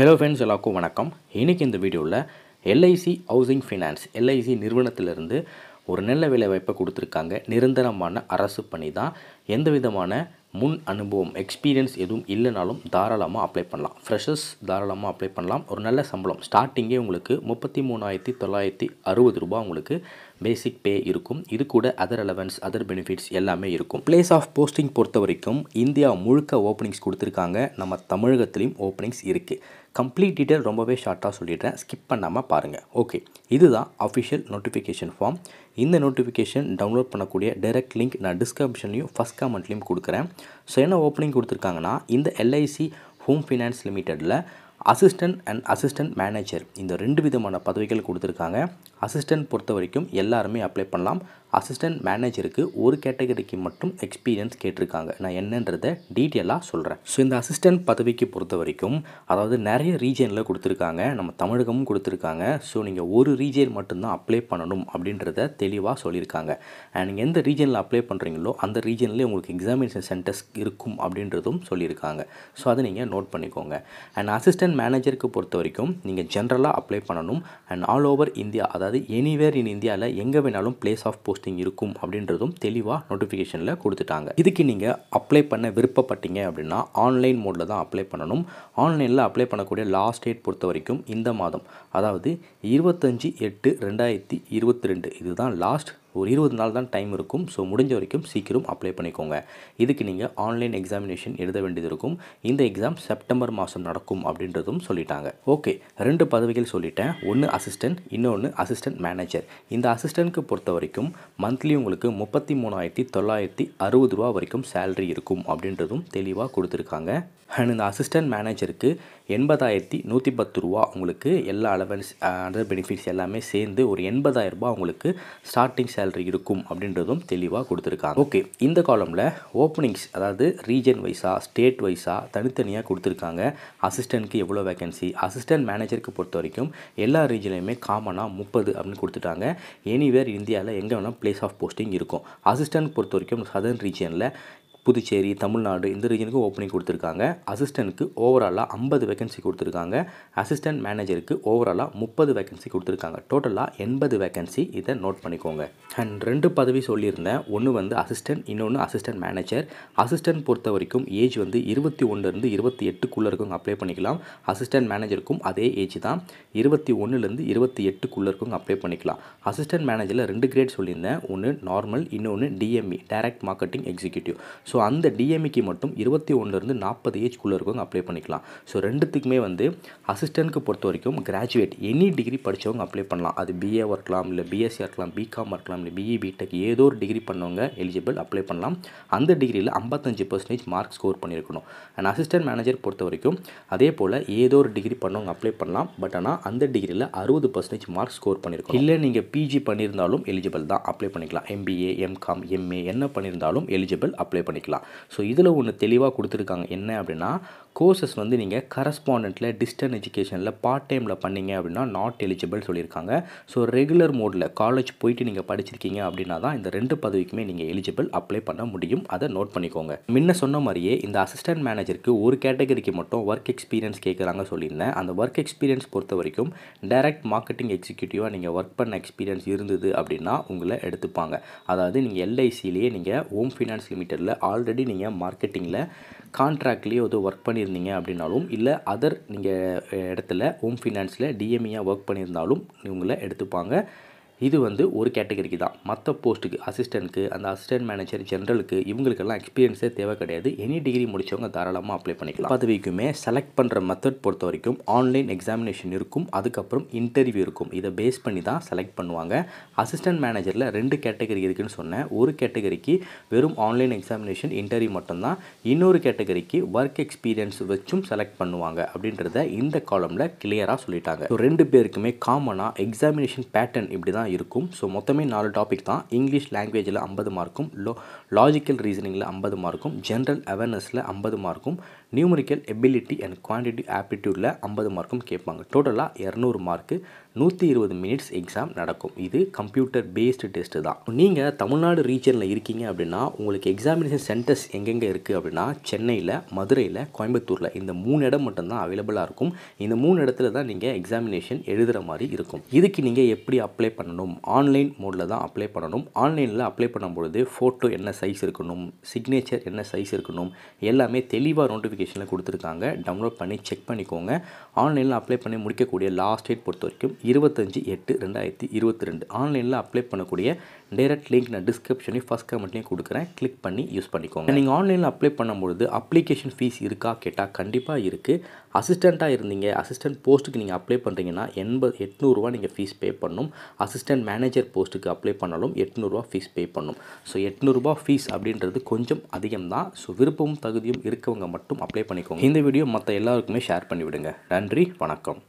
Hello friends எல்லாருக்கும் வணக்கம். இன்றைக்கி இந்த வீடியோவில் எல்ஐசி ஹவுசிங் ஃபினான்ஸ் எல்ஐசி நிறுவனத்திலிருந்து ஒரு நல்ல வேலைவாய்ப்பை கொடுத்துருக்காங்க. நிரந்தரமான அரசு பணி தான். எந்த விதமான முன் அனுபவம் எக்ஸ்பீரியன்ஸ் எதுவும் இல்லைனாலும் தாராளமாக அப்ளை பண்ணலாம். ஃப்ரெஷர்ஸ் தாராளமாக அப்ளை பண்ணலாம். ஒரு நல்ல சம்பளம். ஸ்டார்டிங்கே உங்களுக்கு முப்பத்தி மூணாயிரத்தி தொள்ளாயிரத்தி அறுபது ரூபா உங்களுக்கு பேசிக் பே இருக்கும். இது கூட அதர் அலவன்ஸ் அதர் பெனிஃபிட்ஸ் எல்லாமே இருக்கும். பிளேஸ் ஆஃப் போஸ்டிங் பொறுத்த வரைக்கும் இந்தியா முழுக்க ஓப்பனிங்ஸ் கொடுத்துருக்காங்க. நம்ம தமிழகத்துலேயும் ஓப்பனிங்ஸ் இருக்குது கம்ப்ளீட் டீட்டெயில் ரொம்பவே ஷார்ட்டாக சொல்லிடுறேன். ஸ்கிப் பண்ணாமல் பாருங்கள் ஓகே இதுதான் அஃபிஷியல் நோட்டிஃபிகேஷன் ஃபார்ம் இந்த நோட்டிஃபிகேஷன் டவுன்லோட் பண்ணக்கூடிய டைரக்ட் லிங்க் நான் டிஸ்கிரிப்ஷன்லையும் ஃபஸ்ட் கமெண்ட்லேயும் கொடுக்குறேன். ஸோ என்ன ஓப்பனிங் கொடுத்துருக்காங்கன்னா இந்த எல்ஐசி ஹோம் ஃபினான்ஸ் லிமிட்டடில் அசிஸ்டன்ட் அண்ட் அசிஸ்டன்ட் மேனேஜர் இந்த ரெண்டு விதமான பதவிகள் கொடுத்துருக்காங்க. அசிஸ்டன்ட் பொறுத்த வரைக்கும் எல்லாருமே அப்ளை பண்ணலாம். அசிஸ்டன்ட் மேனேஜருக்கு ஒரு கேட்டகரிக்கு மட்டும் எக்ஸ்பீரியன்ஸ் கேட்டிருக்காங்க. நான் என்னன்றதை டீட்டெயிலாக சொல்கிறேன் ஸோ இந்த அசிஸ்டன்ட் பதவிக்கு பொறுத்த வரைக்கும் அதாவது நிறைய ரீஜனில் கொடுத்துருக்காங்க. நம்ம தமிழகமும் கொடுத்துருக்காங்க. ஸோ நீங்கள் ஒரு ரீஜன் மட்டும்தான் அப்ளை பண்ணணும் அப்படின்றத தெளிவாக சொல்லியிருக்காங்க. அண்ட் நீங்கள் எந்த ரீஜனில் அப்ளை பண்ணுறீங்களோ அந்த ரீஜன்லேயே உங்களுக்கு எக்ஸாமினேஷன் சென்டர்ஸ் இருக்கும் அப்படின்றதும் சொல்லியிருக்காங்க. ஸோ அதை நீங்கள் நோட் பண்ணிக்கோங்க. அண்ட் அசிஸ்டன்ட் மேனேஜருக்கு பொறுத்த வரைக்கும் நீங்கள் ஜென்ரலாக அப்ளை பண்ணணும். அண்ட் ஆல் ஓவர் இந்தியா அதாவது எனிவேர் இன் இந்தியாவில் எங்கே வேணாலும் பிளேஸ் ஆஃப் போஸ்ட் போஸ்டிங் இருக்கும் அப்படின்றதும் தெளிவாக நோட்டிஃபிகேஷனில் கொடுத்துட்டாங்க. இதுக்கு நீங்கள் அப்ளை பண்ண விருப்பப்பட்டீங்க அப்படின்னா ஆன்லைன் மோடில் தான் அப்ளை பண்ணணும். ஆன்லைனில் அப்ளை பண்ணக்கூடிய லாஸ்ட் டேட் பொறுத்த வரைக்கும் இந்த மாதம் அதாவது இருபத்தஞ்சி எட்டு ரெண்டாயிரத்தி இருபத்தி ரெண்டு. இதுதான் லாஸ்ட் ஒரு இருபது நாள் தான் டைம் இருக்கும். ஸோ முடிஞ்ச வரைக்கும் சீக்கிரம் அப்ளை பண்ணிக்கோங்க. இதுக்கு நீங்கள் ஆன்லைன் எக்ஸாமினேஷன் எழுத வேண்டியது இருக்கும். இந்த எக்ஸாம் செப்டம்பர் மாதம் நடக்கும் அப்படின்றதும் சொல்லிட்டாங்க. ஓகே ரெண்டு பதவிகள் சொல்லிட்டேன். ஒன்று அசிஸ்டன்ட் இன்னொன்று அசிஸ்டன்ட் மேனேஜர் இந்த அசிஸ்டன்ட்க்கு பொறுத்த வரைக்கும் மந்த்லி உங்களுக்கு முப்பத்தி மூணாயிரத்தி தொள்ளாயிரத்தி அறுபது ரூபா வரைக்கும் சேலரி இருக்கும் அப்படின்றதும் தெளிவாக கொடுத்துருக்காங்க. அண்ட் இந்த அசிஸ்டன்ட் மேனேஜருக்கு எண்பதாயிரத்தி நூற்றி பத்து ரூபா உங்களுக்கு எல்லா அலவன்ஸ் அதர் பெனிஃபிட்ஸ் எல்லாமே சேர்ந்து ஒரு எண்பதாயிரம் உங்களுக்கு ஸ்டார்டிங் சேலரி இருக்கும் அப்படின்றதும் தெளிவாக கொடுத்துருக்காங்க. ஓகே இந்த காலமில் ஓப்பனிங்ஸ் அதாவது ரீஜன் வைஸாக ஸ்டேட் வைஸாக தனித்தனியாக கொடுத்துருக்காங்க. அசிஸ்டண்ட்க்கு எவ்வளோ வேகன்சி அசிஸ்டன்ட் மேனேஜருக்கு பொறுத்த வரைக்கும் எல்லா ரீஜன்லையுமே காமனாக முப்பது அப்படின்னு கொடுத்துட்டாங்க. எனிவேர் இந்தியாவில் எங்கே வேணால் பிளேஸ் ஆஃப் போஸ்டிங் இருக்கும். அசிஸ்டன்ட் பொறுத்த வரைக்கும் சதர்ன் ரீஜனில் புதுச்சேரி தமிழ்நாடு இந்த ரீஜனுக்கு ஓப்பனிங் கொடுத்துருக்காங்க. அசிஸ்டண்ட்க்கு ஓவராலாக ஐம்பது வேகன்சி கொடுத்துருக்காங்க. அசிஸ்டன்ட் மேனேஜருக்கு ஓவராலாக முப்பது வேகன்சி கொடுத்துருக்காங்க. டோட்டலாக எண்பது வேகன்சி இதை நோட் பண்ணிக்கோங்க. அண்ட் ரெண்டு பதவி சொல்லியிருந்தேன். ஒன்று வந்து அசிஸ்டன்ட் இன்னொன்று அசிஸ்டன்ட் மேனேஜர் அசிஸ்டன்ட் பொறுத்த வரைக்கும் ஏஜ் வந்து இருபத்தி ஒன்றுலேருந்து இருபத்தி எட்டுக்குள்ளே இருக்கவங்க அப்ளை பண்ணிக்கலாம். அசிஸ்டன்ட் மேனேஜருக்கும் அதே ஏஜ் தான். இருபத்தி ஒன்றுலேருந்து இருபத்தி எட்டுக்குள்ளே இருக்கவங்க அப்ளை பண்ணிக்கலாம். அசிஸ்டன்ட் மேனேஜரில் ரெண்டு கிரேட் சொல்லியிருந்தேன். ஒன்று நார்மல் இன்னொன்று DME direct marketing executive so அந்த டிஎம்இக்கு மட்டும் இருபத்தி ஒன்றுலேருந்து நாற்பது ஏஜ்குள்ளே இருக்கவங்க அப்ளை பண்ணிக்கலாம். ஸோ ரெண்டுத்துக்குமே வந்து அசிஸ்டண்ட்டுக்கு பொறுத்த வரைக்கும் கிராஜுவேட் எனி டிகிரி படித்தவங்க அப்ளை பண்ணலாம். அது பிஏவாக இருக்கலாம் இல்லை பிஎஸ்சியாக இருக்கலாம் பிகாம் இருக்கலாம் இல்லை பிஇ பிடெக் ஏதோ ஒரு டிகிரி பண்ணவங்க எலிஜிபிள் அப்ளை பண்ணலாம். அந்த டிகிரியில் ஐம்பத்தஞ்சு பர்சன்டேஜ் மார்க் ஸ்கோர் பண்ணியிருக்கணும். அண்ட் அசிஸ்டன்ட் மேனேஜர் பொறுத்த வரைக்கும் அதே போல் ஏதோ ஒரு டிகிரி பண்ணவங்க அப்ளை பண்ணலாம். பட் ஆனால் அந்த டிகிரியில் அறுபது பர்சன்டேஜ் மார்க் ஸ்கோர் பண்ணியிருக்கோம் இல்லை நீங்கள் பிஜி பண்ணியிருந்தாலும் எலிஜிபிள் தான். அப்ளை பண்ணிக்கலாம். எம்பிஏ எம்காம் எம்ஏ என்ன பண்ணியிருந்தாலும் எலிஜிபிள் அப்ளை பண்ணிக்கலாம். ஸோ இதில் ஒன்று தெளிவாக கொடுத்துருக்காங்க. என்ன அப்படின்னா கோர்சஸ் வந்து நீங்கள் கரஸ்பாண்டில் டிஸ்டன் எஜுகேஷனில் பார்ட் டைமில் பண்ணீங்க அப்படின்னா நாட் எலிஜிபிள் சொல்லியிருக்காங்க. ஸோ ரெகுலர் மோடில் காலேஜ் போயிட்டு நீங்கள் படிச்சிருக்கீங்க அப்படின்னா தான் இந்த ரெண்டு பதவிக்குமே நீங்கள் எலிஜிபிள் அப்ளை பண்ண முடியும். அதை நோட் பண்ணிக்கோங்க. முன்ன சொன்ன மாதிரியே இந்த அசிஸ்டன்ட் மேனேஜருக்கு ஒரு கேட்டகரிக்கு மட்டும் ஒர்க் எக்ஸ்பீரியன்ஸ் கேட்குறாங்க சொல்லியிருந்தேன். அந்த ஒர்க் எக்ஸ்பீரியன்ஸ் பொறுத்த வரைக்கும் டைரக்ட் மார்க்கெட்டிங் எக்ஸிக்யூட்டிவாக நீங்கள் ஒர்க் பண்ண எக்ஸ்பீரியன்ஸ் இருந்தது அப்படின்னா உங்களை எடுத்துப்பாங்க. அதாவது நீங்கள் எல்ஐசிலேயே நீங்கள் ஹோம் ஃபினான்ஸ் லிமிட்டடில் ஆல்ரெடி நீங்கள் மார்க்கெட்டிங்கில் கான்ட்ராக்ட்லேயே வந்து ஒர்க் பண்ணியிருந்தீங்க அப்படின்னாலும் இல்லை அதர் நீங்கள் இடத்துல ஹோம் ஃபினான்ஸில் டிஎம்இயாக ஒர்க் பண்ணியிருந்தாலும் உங்களை எடுத்துப்பாங்க. இது வந்து ஒரு கேட்டகரிக்கு தான். மற்ற போஸ்ட்டுக்கு அசிஸ்டண்ட்டுக்கு அந்த அசிஸ்டன்ட் மேனேஜர் ஜென்ரலுக்கு இவங்களுக்கெல்லாம் எக்ஸ்பீரியன்ஸே தேவை கிடையாது. எனி டிகிரி முடித்தவங்க தாராளமாக அப்ளை பண்ணிக்கலாம். பதவிக்குமே செலக்ட் பண்ணுற மெத்தட் பொறுத்த வரைக்கும் ஆன்லைன் எக்ஸாமினேஷன் இருக்கும். அதுக்கப்புறம் இன்டர்வியூ இருக்கும். இதை பேஸ் பண்ணி தான் செலக்ட் பண்ணுவாங்க. அசிஸ்டன்ட் மேனேஜரில் ரெண்டு கேட்டகரி இருக்குதுன்னு சொன்னேன். ஒரு கேட்டகரிக்கு வெறும் ஆன்லைன் எக்ஸாமினேஷன் இன்டர்வியூ மட்டும்தான். இன்னொரு கேட்டகரிக்கு ஒர்க் எக்ஸ்பீரியன்ஸ் வச்சும் செலக்ட் பண்ணுவாங்க அப்படின்றத இந்த காலமில் கிளியராக சொல்லிட்டாங்க. ரெண்டு பேருக்குமே காமனாக எக்ஸாமினேஷன் பேட்டர்ன் இப்படி தான் இருக்கும். ஸோ மொத்தமே நாலு டாபிக் தான். இங்கிலீஷ் லாங்குவேஜில் ஐம்பது மார்க்கும் லோ லாஜிக்கல் ரீசனிங்கில் ஐம்பது மார்க்கும் ஜென்ரல் அவேர்னஸில் ஐம்பது மார்க்கும் நியூமரிக்கல் எபிலிட்டி அண்ட் குவான்டிட்டி ஆப்டிடியூடில் ஐம்பது மார்க்கும் கேட்பாங்க. டோட்டலாக இரநூறு மார்க்கு நூற்றி இருபது மினிட்ஸ் எக்ஸாம் நடக்கும். இது கம்ப்யூட்டர் பேஸ்டு டெஸ்ட்டு தான். நீங்கள் தமிழ்நாடு ரீஜனில் இருக்கீங்க அப்படின்னா உங்களுக்கு எக்ஸாமினேஷன் சென்டர்ஸ் எங்கெங்கே இருக்குது அப்படின்னா சென்னையில் மதுரையில் கோயம்புத்தூரில் இந்த மூணு இடம் மட்டும்தான் அவைலபிளாக இருக்கும். இந்த மூணு இடத்துல தான் நீங்கள் எக்ஸாமினேஷன் எழுதுகிற மாதிரி இருக்கும். இதுக்கு நீங்கள் எப்படி அப்ளை பண்ணணும்? ஆன்லைன் மோடில் தான் அப்ளை பண்ணணும். ஆன்லைனில் அப்ளை பண்ணும்பொழுது ஃபோட்டோ என்ன சைஸ் இருக்கணும் சிக்னேச்சர் என்ன சைஸ் இருக்கணும் எல்லாமே தெளிவாக நோட்டிஃபிகேஷனில் கொடுத்துருக்காங்க. டவுன்லோட் பண்ணி செக் பண்ணிக்கோங்க. ஆன்லைனில் அப்ளை பண்ணி முடிக்கக்கூடிய லாஸ்ட் டேட் பொறுத்த வரைக்கும் இருபத்தஞ்சி எட்டு ரெண்டாயிரத்தி இருபத்தி ரெண்டு. ஆன்லைனில் அப்ளை பண்ணக்கூடிய டைரக்ட் லிங்க் நான் டிஸ்கிரிப்ஷனையும் ஃபஸ்ட் கமெண்ட்லையும் கொடுக்குறேன். கிளிக் பண்ணி யூஸ் பண்ணிக்கோங்க. நீங்கள் ஆன்லைனில் அப்ளை பண்ணும்பொழுது அப்ளிகேஷன் ஃபீஸ் இருக்கா கேட்டால் கண்டிப்பாக இருக்குது அசிஸ்டண்ட்டாக இருந்தீங்க அசிஸ்டன்ட் போஸ்ட்டுக்கு நீங்கள் அப்ளை பண்ணுறீங்கன்னா எண்பது எட்நூறுரூவா நீங்கள் ஃபீஸ் பே பண்ணணும் அசிஸ்டன்ட் மேனேஜர் போஸ்ட்டுக்கு அப்ளை பண்ணாலும் எட்நூறுரூவா ஃபீஸ் பே பண்ணும். ஸோ எட்நூறுரூபா ஃபீஸ் அப்படின்றது கொஞ்சம் அதிகம் தான் ஸோ விருப்பமும் தகுதியும் இருக்கவங்க மட்டும் அப்ளை பண்ணிக்கோங்க. இந்த வீடியோ மற்ற எல்லாருக்குமே ஷேர் பண்ணிவிடுங்க. நன்றி வணக்கம்.